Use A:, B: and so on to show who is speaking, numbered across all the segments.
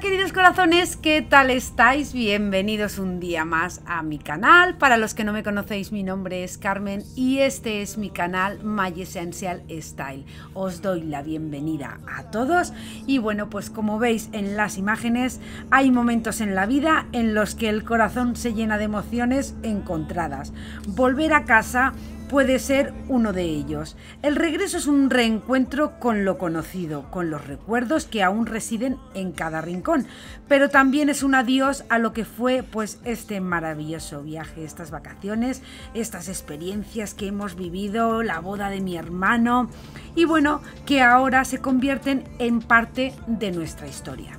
A: Queridos corazones, ¿qué tal estáis? Bienvenidos un día más a mi canal. Para los que no me conocéis, mi nombre es Carmen y este es mi canal My Essential Style. Os doy la bienvenida a todos y bueno, pues como veis en las imágenes, hay momentos en la vida en los que el corazón se llena de emociones encontradas. Volver a casa puede ser uno de ellos. El regreso es un reencuentro con lo conocido, con los recuerdos que aún residen en cada rincón, pero también es un adiós a lo que fue pues este maravilloso viaje, estas vacaciones, estas experiencias que hemos vivido, la boda de mi hermano y bueno, que ahora se convierten en parte de nuestra historia.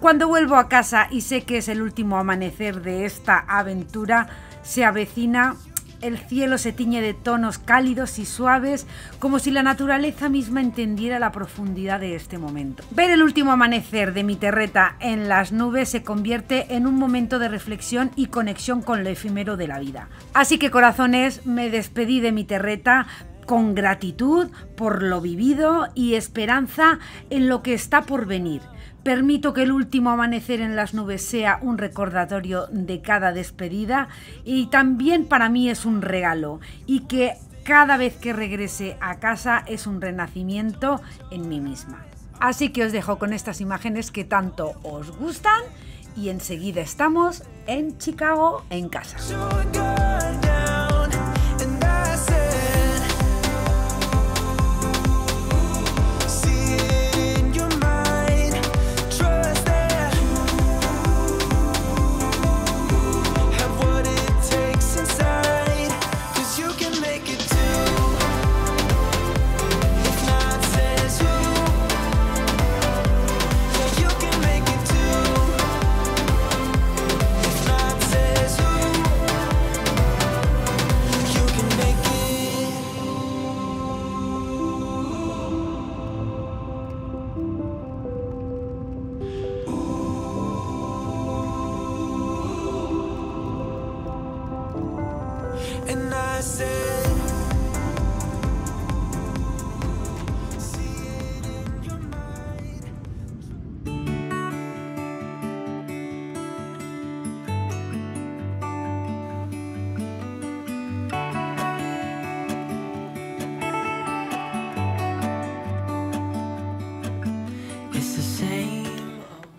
A: Cuando vuelvo a casa y sé que es el último amanecer de esta aventura, se avecina el cielo se tiñe de tonos cálidos y suaves, como si la naturaleza misma entendiera la profundidad de este momento. Ver el último amanecer de mi terreta en las nubes se convierte en un momento de reflexión y conexión con lo efímero de la vida. Así que corazones, me despedí de mi terreta con gratitud por lo vivido y esperanza en lo que está por venir. Permito que el último amanecer en las nubes sea un recordatorio de cada despedida y también para mí es un regalo y que cada vez que regrese a casa es un renacimiento en mí misma. Así que os dejo con estas imágenes que tanto os gustan y enseguida estamos en Chicago en casa.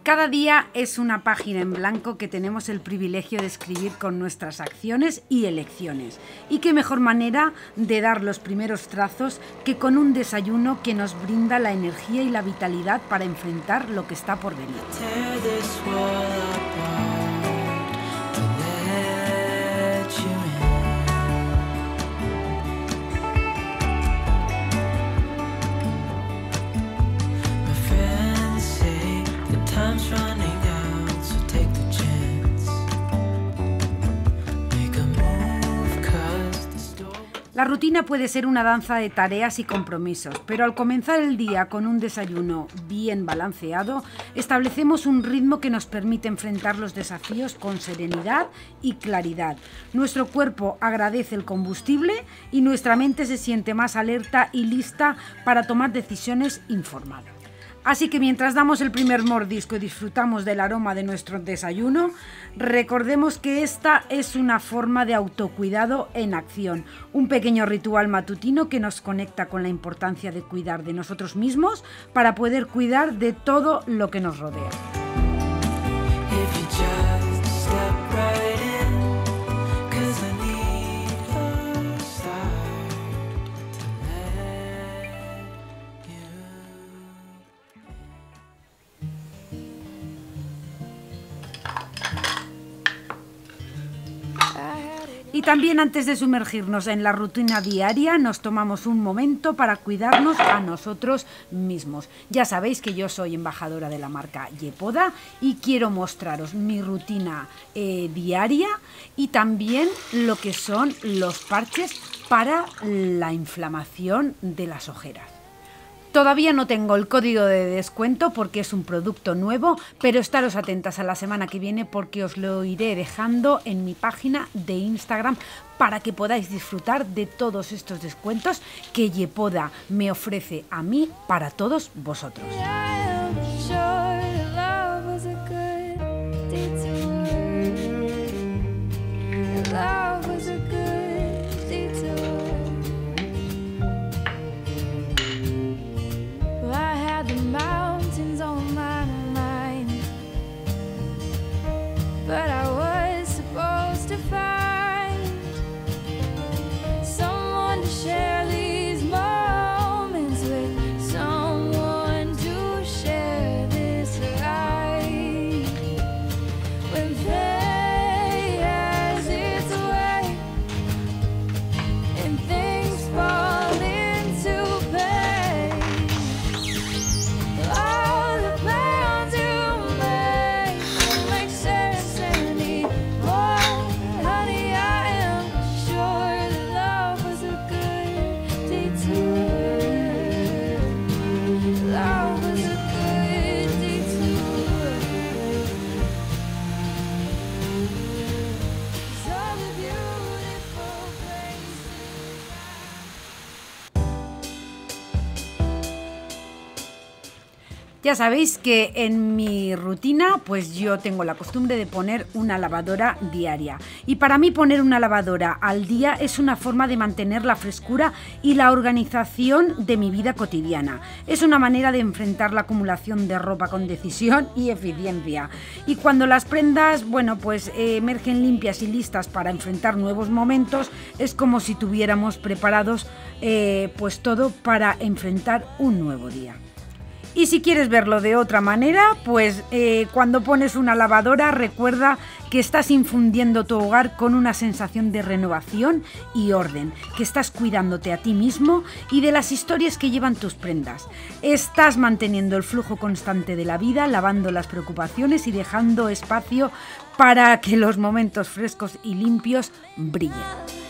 A: Cada día es una página en blanco que tenemos el privilegio de escribir con nuestras acciones y elecciones. Y qué mejor manera de dar los primeros trazos que con un desayuno que nos brinda la energía y la vitalidad para enfrentar lo que está por venir. La rutina puede ser una danza de tareas y compromisos, pero al comenzar el día con un desayuno bien balanceado, establecemos un ritmo que nos permite enfrentar los desafíos con serenidad y claridad. Nuestro cuerpo agradece el combustible y nuestra mente se siente más alerta y lista para tomar decisiones informadas. Así que mientras damos el primer mordisco y disfrutamos del aroma de nuestro desayuno, recordemos que esta es una forma de autocuidado en acción, un pequeño ritual matutino que nos conecta con la importancia de cuidar de nosotros mismos para poder cuidar de todo lo que nos rodea. Y también antes de sumergirnos en la rutina diaria, nos tomamos un momento para cuidarnos a nosotros mismos. Ya sabéis que yo soy embajadora de la marca Yepoda y quiero mostraros mi rutina eh, diaria y también lo que son los parches para la inflamación de las ojeras. Todavía no tengo el código de descuento porque es un producto nuevo, pero estaros atentas a la semana que viene porque os lo iré dejando en mi página de Instagram para que podáis disfrutar de todos estos descuentos que Yepoda me ofrece a mí para todos vosotros. Ya sabéis que en mi rutina pues yo tengo la costumbre de poner una lavadora diaria. Y para mí poner una lavadora al día es una forma de mantener la frescura y la organización de mi vida cotidiana. Es una manera de enfrentar la acumulación de ropa con decisión y eficiencia. Y cuando las prendas, bueno, pues emergen limpias y listas para enfrentar nuevos momentos, es como si tuviéramos preparados eh, pues todo para enfrentar un nuevo día. Y si quieres verlo de otra manera, pues eh, cuando pones una lavadora recuerda que estás infundiendo tu hogar con una sensación de renovación y orden, que estás cuidándote a ti mismo y de las historias que llevan tus prendas. Estás manteniendo el flujo constante de la vida, lavando las preocupaciones y dejando espacio para que los momentos frescos y limpios brillen.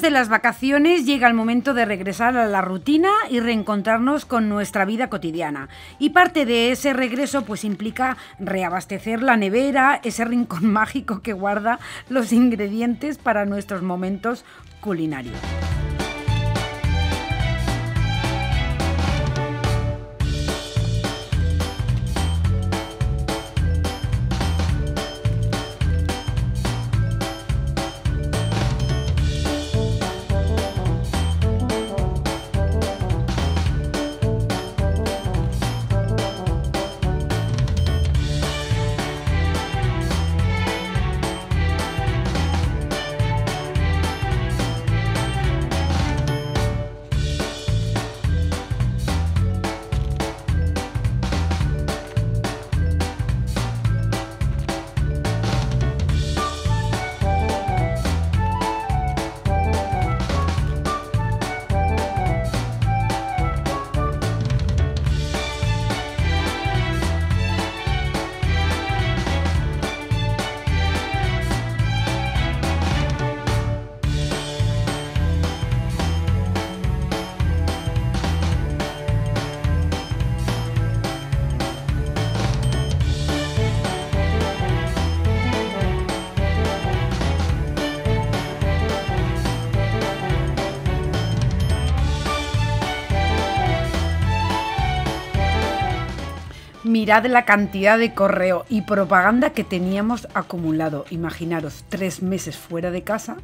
A: De las vacaciones llega el momento de regresar a la rutina y reencontrarnos con nuestra vida cotidiana. Y parte de ese regreso pues implica reabastecer la nevera, ese rincón mágico que guarda los ingredientes para nuestros momentos culinarios. Mirad la cantidad de correo y propaganda que teníamos acumulado. Imaginaros, tres meses fuera de casa.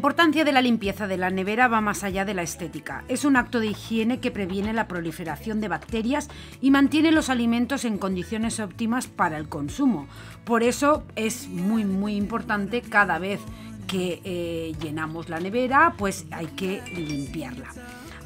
A: Importancia de la limpieza de la nevera va más allá de la estética. Es un acto de higiene que previene la proliferación de bacterias y mantiene los alimentos en condiciones óptimas para el consumo. Por eso es muy muy importante cada vez que eh, llenamos la nevera, pues hay que limpiarla.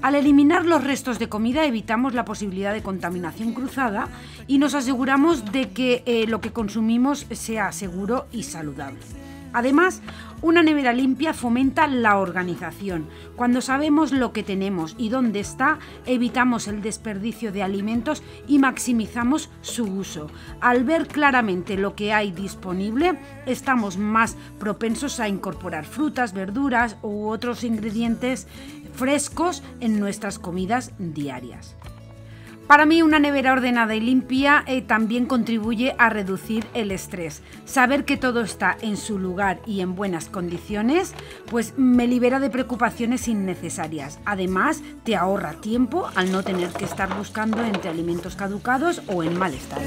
A: Al eliminar los restos de comida evitamos la posibilidad de contaminación cruzada y nos aseguramos de que eh, lo que consumimos sea seguro y saludable. Además, una nevera limpia fomenta la organización. Cuando sabemos lo que tenemos y dónde está, evitamos el desperdicio de alimentos y maximizamos su uso. Al ver claramente lo que hay disponible, estamos más propensos a incorporar frutas, verduras u otros ingredientes frescos en nuestras comidas diarias. Para mí una nevera ordenada y limpia eh, también contribuye a reducir el estrés. Saber que todo está en su lugar y en buenas condiciones, pues me libera de preocupaciones innecesarias. Además, te ahorra tiempo al no tener que estar buscando entre alimentos caducados o en mal estado.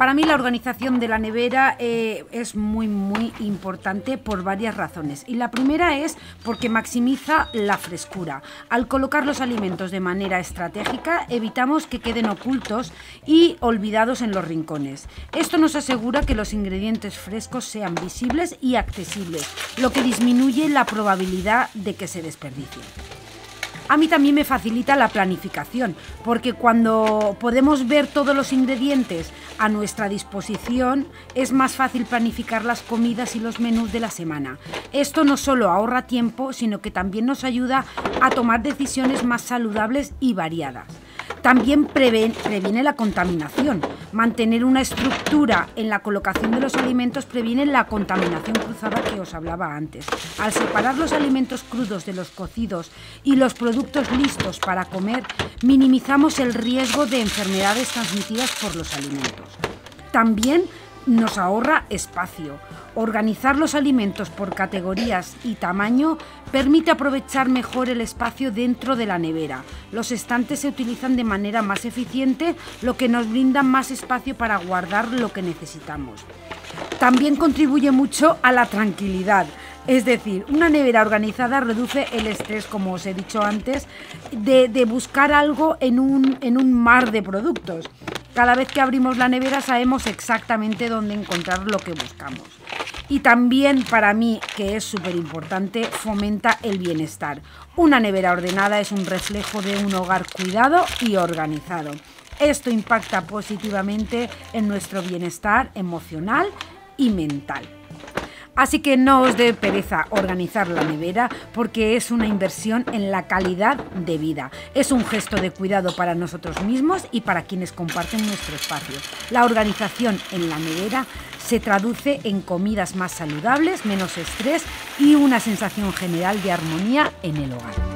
A: Para mí la organización de la nevera eh, es muy muy importante por varias razones. Y la primera es porque maximiza la frescura. Al colocar los alimentos de manera estratégica evitamos que queden ocultos y olvidados en los rincones. Esto nos asegura que los ingredientes frescos sean visibles y accesibles, lo que disminuye la probabilidad de que se desperdicien a mí también me facilita la planificación, porque cuando podemos ver todos los ingredientes a nuestra disposición, es más fácil planificar las comidas y los menús de la semana. Esto no solo ahorra tiempo, sino que también nos ayuda a tomar decisiones más saludables y variadas. También previene la contaminación. Mantener una estructura en la colocación de los alimentos previene la contaminación cruzada que os hablaba antes. Al separar los alimentos crudos de los cocidos y los productos listos para comer, minimizamos el riesgo de enfermedades transmitidas por los alimentos. También nos ahorra espacio. Organizar los alimentos por categorías y tamaño permite aprovechar mejor el espacio dentro de la nevera. Los estantes se utilizan de manera más eficiente, lo que nos brinda más espacio para guardar lo que necesitamos. También contribuye mucho a la tranquilidad. Es decir, una nevera organizada reduce el estrés, como os he dicho antes, de, buscar algo en un, mar de productos. Cada vez que abrimos la nevera sabemos exactamente dónde encontrar lo que buscamos. Y también para mí, que es súper importante, fomenta el bienestar. Una nevera ordenada es un reflejo de un hogar cuidado y organizado. Esto impacta positivamente en nuestro bienestar emocional y mental. Así que no os dé pereza organizar la nevera porque es una inversión en la calidad de vida. Es un gesto de cuidado para nosotros mismos y para quienes comparten nuestro espacio. La organización en la nevera se traduce en comidas más saludables, menos estrés y una sensación general de armonía en el hogar.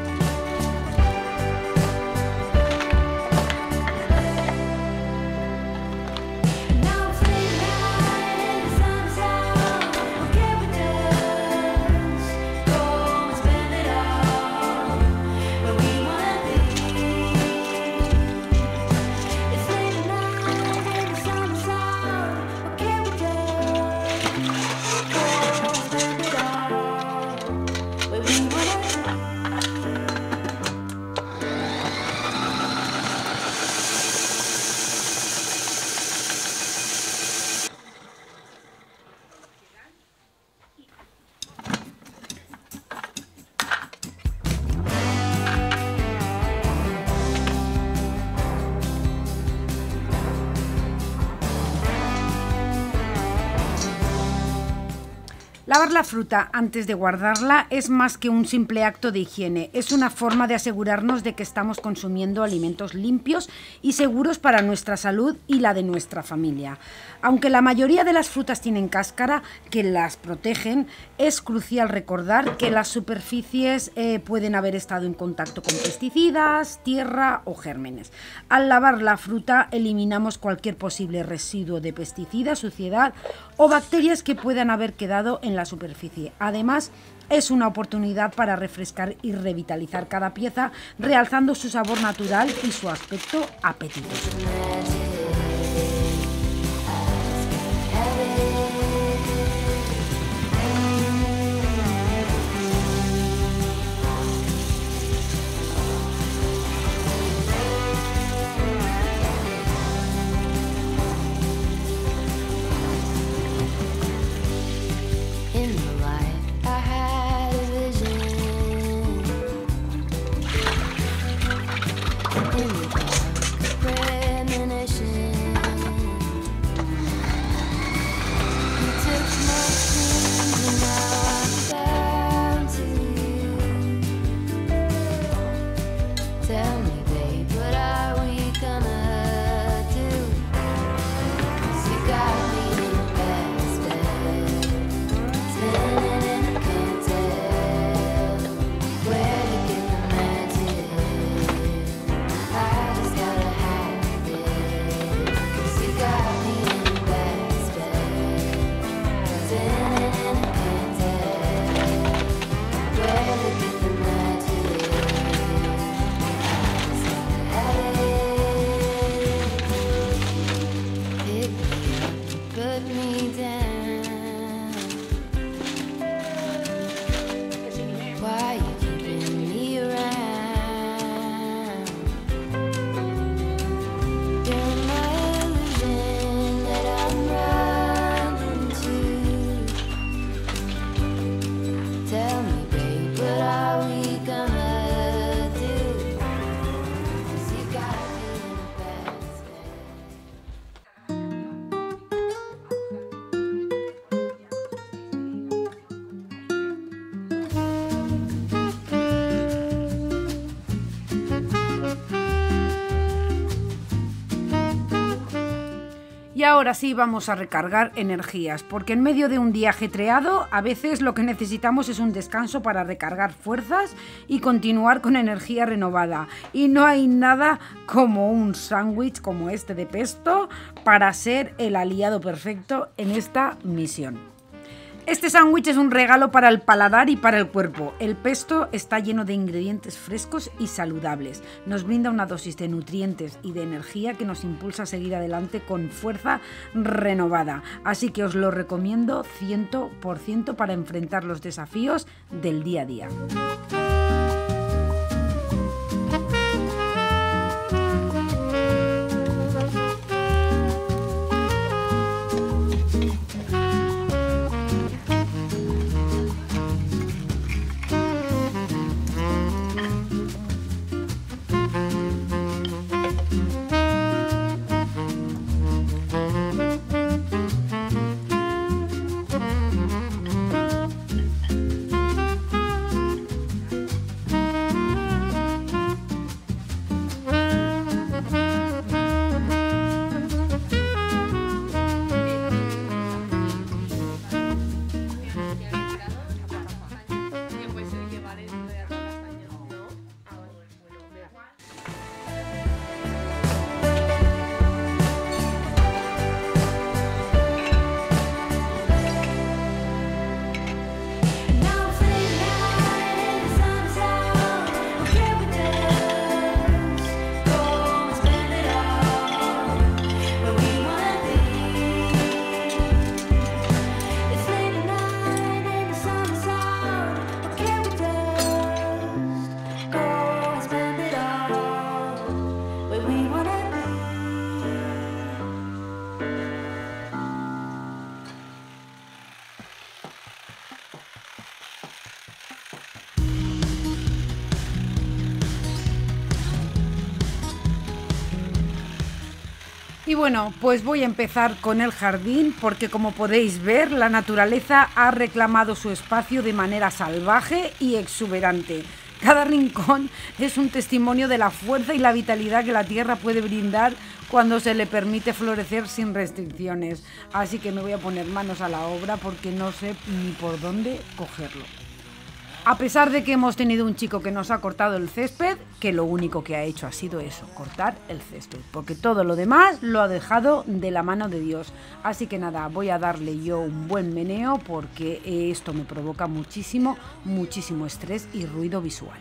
A: La fruta antes de guardarla es más que un simple acto de higiene, es una forma de asegurarnos de que estamos consumiendo alimentos limpios y seguros para nuestra salud y la de nuestra familia. Aunque la mayoría de las frutas tienen cáscara que las protegen, es crucial recordar que las superficies eh, pueden haber estado en contacto con pesticidas, tierra o gérmenes. Al lavar la fruta eliminamos cualquier posible residuo de pesticidas, suciedad o bacterias que puedan haber quedado en la superficie. Además, es una oportunidad para refrescar y revitalizar cada pieza, realzando su sabor natural y su aspecto apetitoso. Y ahora sí vamos a recargar energías, porque en medio de un día ajetreado a veces lo que necesitamos es un descanso para recargar fuerzas y continuar con energía renovada. Y no hay nada como un sándwich como este de pesto para ser el aliado perfecto en esta misión. Este sándwich es un regalo para el paladar y para el cuerpo. El pesto está lleno de ingredientes frescos y saludables. Nos brinda una dosis de nutrientes y de energía que nos impulsa a seguir adelante con fuerza renovada. Así que os lo recomiendo 100% para enfrentar los desafíos del día a día. Bueno, pues voy a empezar con el jardín porque como podéis ver, la naturaleza ha reclamado su espacio de manera salvaje y exuberante. Cada rincón es un testimonio de la fuerza y la vitalidad que la tierra puede brindar cuando se le permite florecer sin restricciones. Así que me voy a poner manos a la obra porque no sé ni por dónde cogerlo. A pesar de que hemos tenido un chico que nos ha cortado el césped, que lo único que ha hecho ha sido eso, cortar el césped, porque todo lo demás lo ha dejado de la mano de Dios. Así que nada, voy a darle yo un buen meneo porque esto me provoca muchísimo, muchísimo estrés y ruido visual.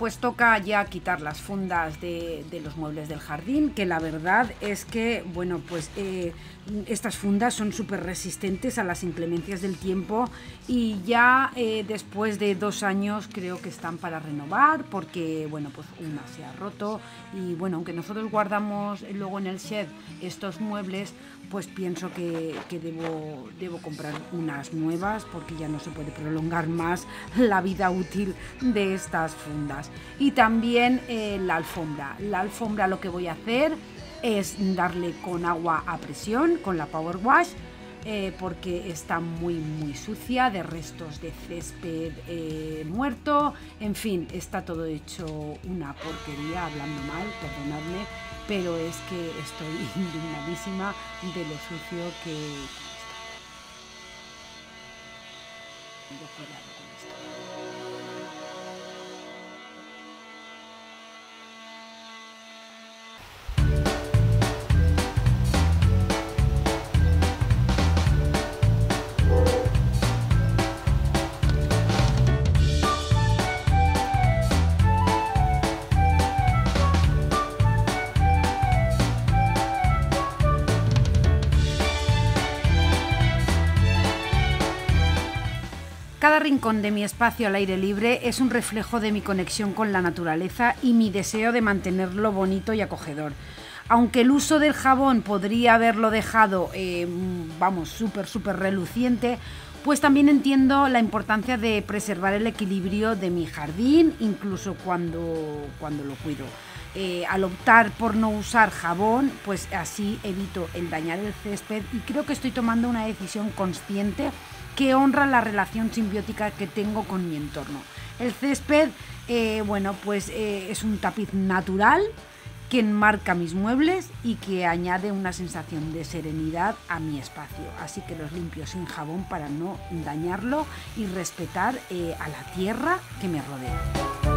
A: Pues toca ya quitar las fundas de, los muebles del jardín, que la verdad es que, bueno, pues eh, estas fundas son súper resistentes a las inclemencias del tiempo y ya eh, después de dos años creo que están para renovar porque, bueno, pues una se ha roto y bueno, aunque nosotros guardamos luego en el shed estos muebles, pues pienso que, debo, debo, comprar unas nuevas porque ya no se puede prolongar más la vida útil de estas fundas. Y también eh, la alfombra. La alfombra lo que voy a hacer es darle con agua a presión, con la Power Wash, eh, porque está muy muy sucia de restos de césped eh, muerto, en fin, está todo hecho una porquería, hablando mal, perdonadme, pero es que estoy indignadísima de lo sucio que está. Cada rincón de mi espacio al aire libre es un reflejo de mi conexión con la naturaleza y mi deseo de mantenerlo bonito y acogedor. Aunque el uso del jabón podría haberlo dejado, eh, vamos, súper, súper reluciente, pues también entiendo la importancia de preservar el equilibrio de mi jardín, incluso cuando, cuando lo cuido. Eh, al optar por no usar jabón, pues así evito el dañar el césped y creo que estoy tomando una decisión consciente que honra la relación simbiótica que tengo con mi entorno. El césped, eh, bueno, pues eh, es un tapiz natural que enmarca mis muebles y que añade una sensación de serenidad a mi espacio. Así que los limpio sin jabón para no dañarlo y respetar eh, a la tierra que me rodea.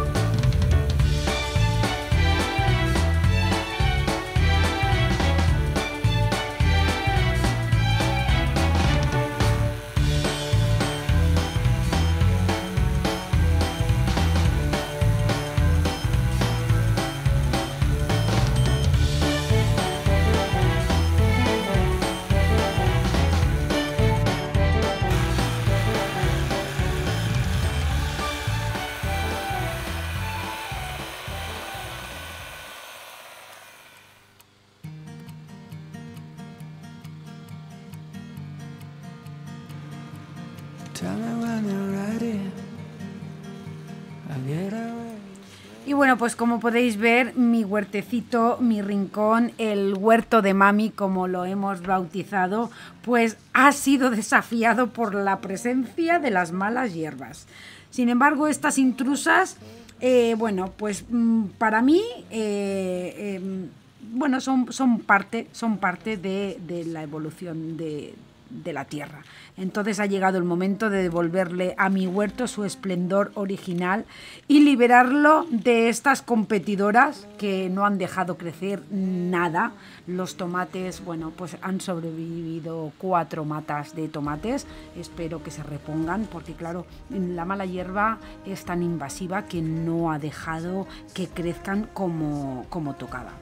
A: Pues como podéis ver, mi huertecito, mi rincón, el huerto de mami, como lo hemos bautizado, pues ha sido desafiado por la presencia de las malas hierbas. Sin embargo, estas intrusas, eh, bueno, pues mm, para mí, eh, em, bueno, son, son, parte, son parte de, de la evolución de, de la tierra. Entonces ha llegado el momento de devolverle a mi huerto su esplendor original y liberarlo de estas competidoras que no han dejado crecer nada. Los tomates, bueno, pues han sobrevivido cuatro matas de tomates. Espero que se repongan porque claro, la mala hierba es tan invasiva que no ha dejado que crezcan como, como tocaba.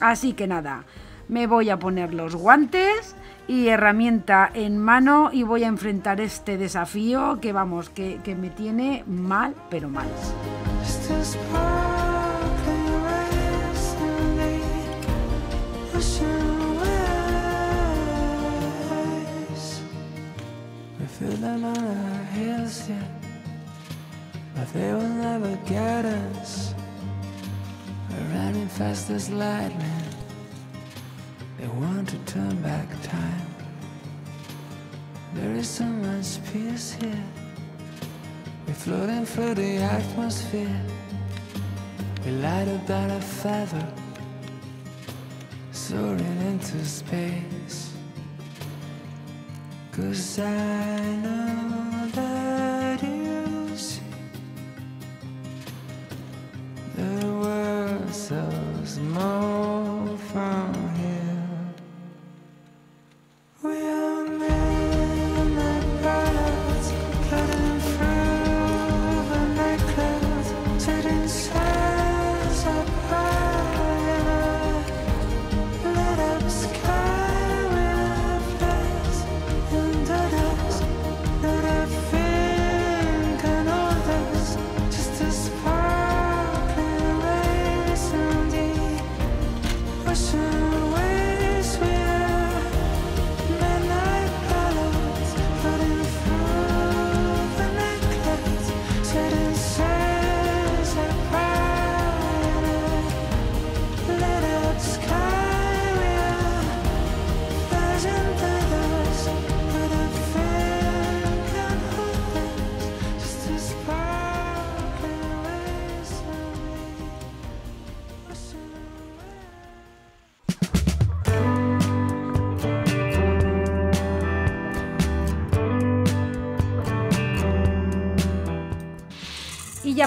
A: Así que nada, me voy a poner los guantes y herramienta en mano y voy a enfrentar este desafío que vamos, que, que me tiene mal, pero mal. They want to turn back time. There is so much peace here. We're floating through the atmosphere. We light about a feather, soaring into space. Cause I know that you see the world so small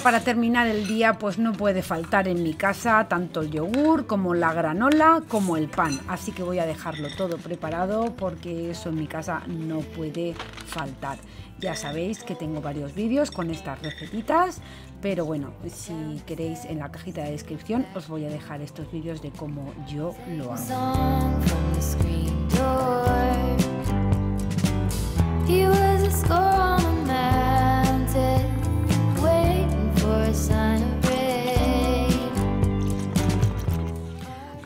A: para terminar el día, pues no puede faltar en mi casa tanto el yogur como la granola como el pan. Así que voy a dejarlo todo preparado porque eso en mi casa no puede faltar. Ya sabéis que tengo varios vídeos con estas recetitas, pero bueno, si queréis en la cajita de descripción os voy a dejar estos vídeos de cómo yo lo hago.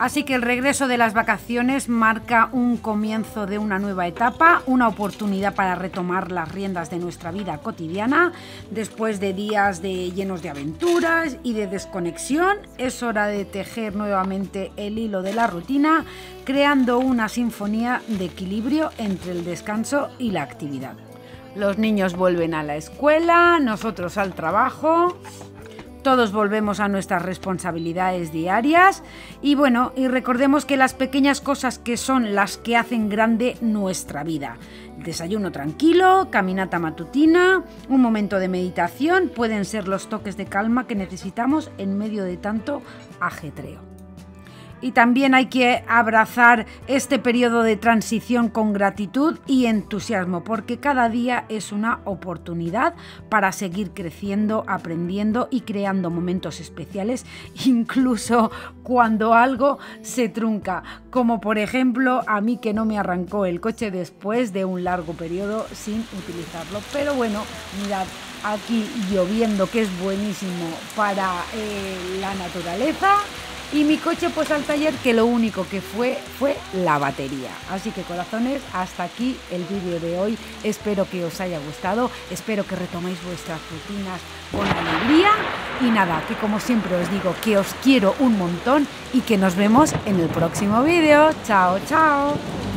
A: Así que el regreso de las vacaciones marca un comienzo de una nueva etapa, una oportunidad para retomar las riendas de nuestra vida cotidiana. Después de días de, llenos de aventuras y de desconexión, es hora de tejer nuevamente el hilo de la rutina, creando una sinfonía de equilibrio entre el descanso y la actividad. Los niños vuelven a la escuela, nosotros al trabajo todos volvemos a nuestras responsabilidades diarias y bueno, y recordemos que las pequeñas cosas que son las que hacen grande nuestra vida. Desayuno tranquilo, caminata matutina, un momento de meditación pueden ser los toques de calma que necesitamos en medio de tanto ajetreo y también hay que abrazar este periodo de transición con gratitud y entusiasmo, porque cada día es una oportunidad para seguir creciendo, aprendiendo y creando momentos especiales, incluso cuando algo se trunca, como por ejemplo a mí que no me arrancó el coche después de un largo periodo sin utilizarlo. Pero bueno, mirad, aquí lloviendo, que es buenísimo para eh, la naturaleza Y mi coche pues al taller que lo único que fue fue la batería. Así que corazones, hasta aquí el vídeo de hoy. Espero que os haya gustado, espero que retoméis vuestras rutinas con alegría y nada, que como siempre os digo que os quiero un montón y que nos vemos en el próximo vídeo. Chao, chao.